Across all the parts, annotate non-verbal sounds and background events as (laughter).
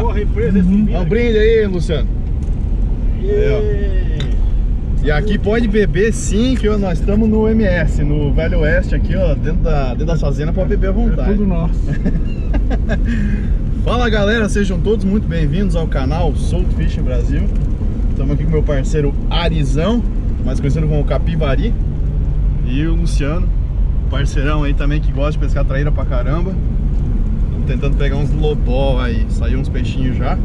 Boa represa esse Dá um brinde aí, Luciano. Aí, E aqui pode beber sim, que ó, nós estamos no MS, no Velho Oeste aqui, ó, dentro da, dentro da fazenda, pode beber à É vontade. tudo nosso. (laughs) Fala galera, sejam todos muito bem-vindos ao canal Solto Fishing Brasil. Estamos aqui com meu parceiro Arizão, mais conhecido como Capivari, e o Luciano, parceirão aí também que gosta de pescar traíra pra caramba. Tentando pegar uns lobó aí, saiu uns peixinhos já.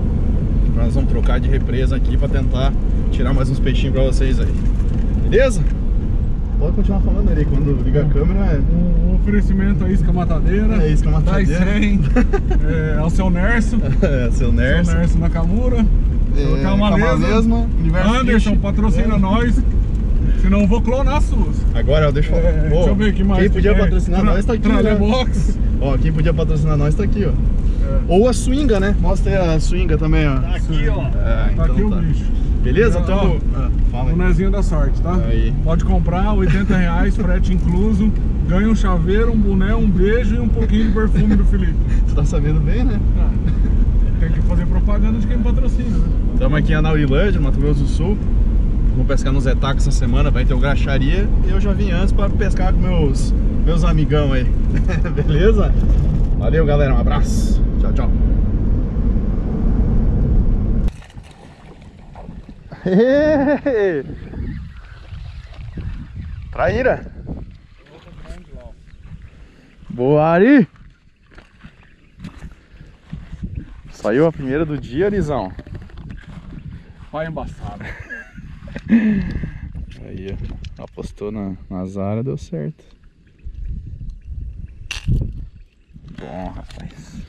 Nós vamos trocar de represa aqui para tentar tirar mais uns peixinhos para vocês aí. Beleza? Pode continuar falando ali, quando liga a câmera Um oferecimento a isca matadeira. É isca matadeira. 100. (laughs) é, ao seu Nerso. (laughs) é, seu Seu Nerso. Nerso Nakamura. É. Camalesma, Universo Anderson, Fish. patrocina É. nós. Senão eu vou clonar as suas. Agora, ó, deixa eu É, deixa eu ver aqui mais. Quem que podia tem. patrocinar Tra- nós tá aqui, né? Box. Ó, quem podia patrocinar nós tá aqui, ó. É. Ou a swinga, né? Mostra aí a swinga também, ó. Tá aqui, ó. É, Tá então aqui tá. o bicho. Beleza? Ó, Então, ah, fala O aí. Nezinho da sorte, tá? Aí. Pode comprar, 80 reais, frete incluso. Ganha um chaveiro, um boné, um beijo e um pouquinho de perfume do Felipe. (laughs) Tu tá sabendo bem, né? Ah, tem que fazer propaganda de quem patrocina, né? Estamos aqui em Anaurilândia, Mato Grosso do Sul. Vamos pescar nos Etaca essa semana, vai ter o graxaria. E eu já vim antes para pescar com meus, meus amigão aí. (laughs) Beleza? Valeu, galera. Um abraço. Tchau, tchau. (laughs) Traíra. Boa, Ari. Saiu a primeira do dia, Arizão. Pai embaçado. Aí, ó. Apostou na, na Zara, deu certo. Bom, rapaz.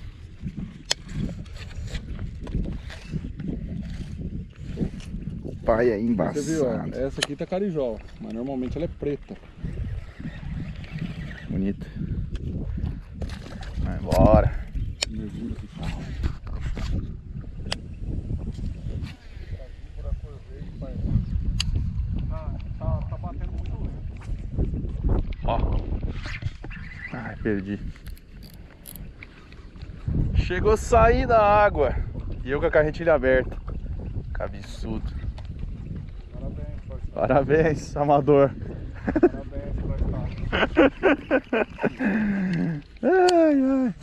O pai é Você viu, ó, embaçado. essa aqui tá carijó, mas normalmente ela é preta. Bonito. Vai embora. Nezinho que tal. Tá, tá, tá batendo muito lento. Ó. Ai, perdi. Chegou a sair da água. E eu com a carretilha aberta. Cabeçudo. Parabéns. Parabéns, amador. Parabéns. (laughs) Ai, ai.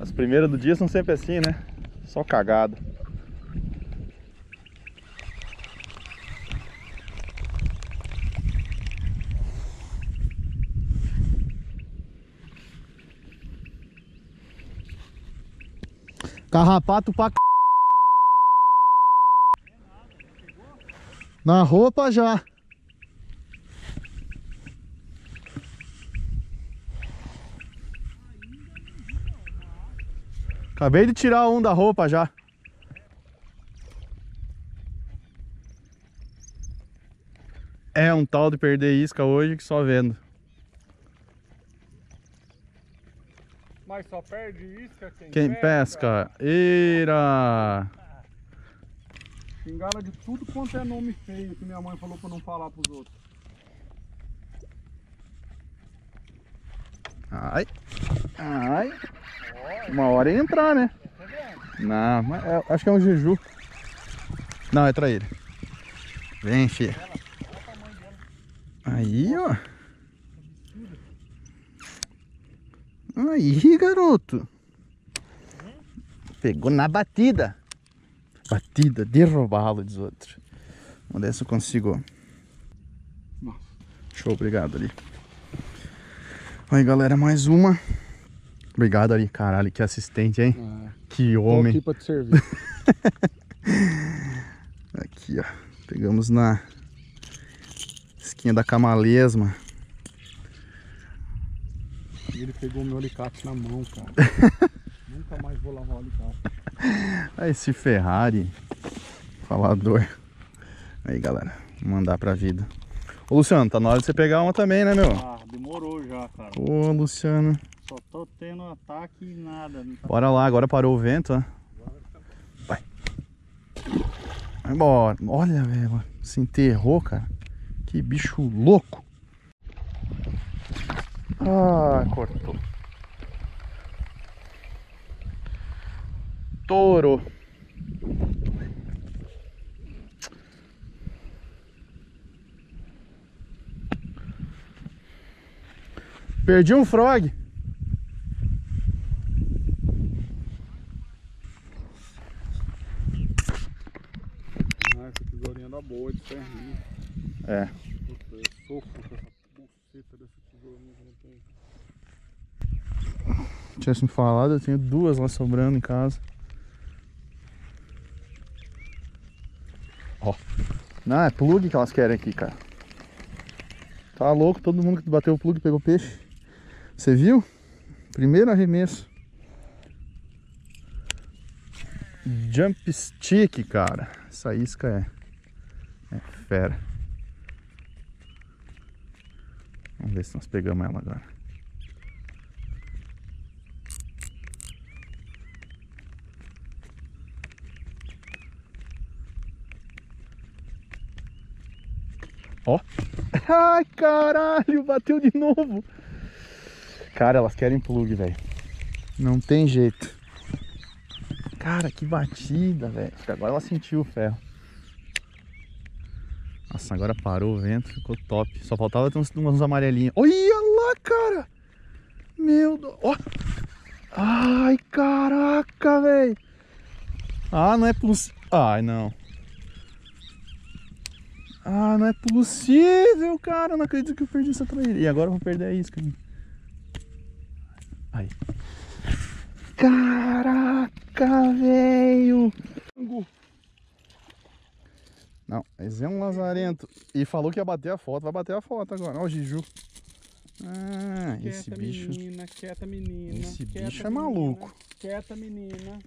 As primeiras do dia são sempre assim, né? Só cagado. Carrapato pra c... Na roupa já. Acabei de tirar um da roupa já. É um tal de perder isca hoje que só vendo. Mas só perde isca quem, Quem pesca? Ira! Xingala de tudo quanto é nome feio que minha mãe falou pra não falar pros outros. Ai! Ai! Uma hora ia entrar, né? Não, mas é- acho que é um jeju. Não, é traíra. Vem, filha. Aí, ó. Aí, garoto. Pegou na batida. Batida, derrubá-lo dos outros. Vamos ver se eu consigo. Show, obrigado ali. Aí, galera, mais uma. Obrigado ali, caralho, que assistente, hein? Ah, Que tô homem. aqui pra te servir. (laughs) Aqui, ó. Pegamos na esquinha da camalesma. E ele pegou meu alicate na mão, cara. (laughs) Nunca mais vou lavar o alicate. Ah, esse Ferrari. Falador. Aí, galera. Vou mandar pra vida. Ô, Luciano, tá na hora de você pegar uma também, né, meu? Ah, demorou já, cara. Ô, Luciano. Só tô tendo ataque e nada. Não tá... Bora lá, agora parou o vento, ó. Vai. Vai embora. Olha, velho. Se enterrou, cara. Que bicho louco. Ah, cortou. Estourou. Perdi um frog. Ah, essa tesourinha dá boa de ferrinho. É. Puta, eu sofro com essa buceta dessa tesourinha que não tem. Tivesse me falado, eu tenho duas lá sobrando em casa. Ó. Não, é plug que elas querem aqui, cara. Tá louco, todo mundo que bateu o plug pegou peixe. Você viu? Primeiro arremesso. Jump stick, cara. Essa isca é. É fera. Vamos ver se nós pegamos ela agora. Ó. Ai, caralho, bateu de novo. Cara, elas querem plug, velho. Não tem jeito. Cara, que batida, velho. Agora ela sentiu o ferro. Nossa, agora parou o vento, ficou top. Só faltava ter uns, uns amarelinhos. Olha lá, cara. Meu Deus. Ó. Ai, caraca, velho. Ah, não é possível. Ai, não. Ah, não é possível, cara. Não acredito que eu perdi essa traíra. E agora eu vou perder a isca. Aí. Caraca, velho. Não, esse é um lazarento. E falou que ia bater a foto. Vai bater a foto agora. Olha o Jiju. Ah, esse quieta, bicho. menina, quieta menina. Esse quieta, bicho é menina, maluco. Quieta menina.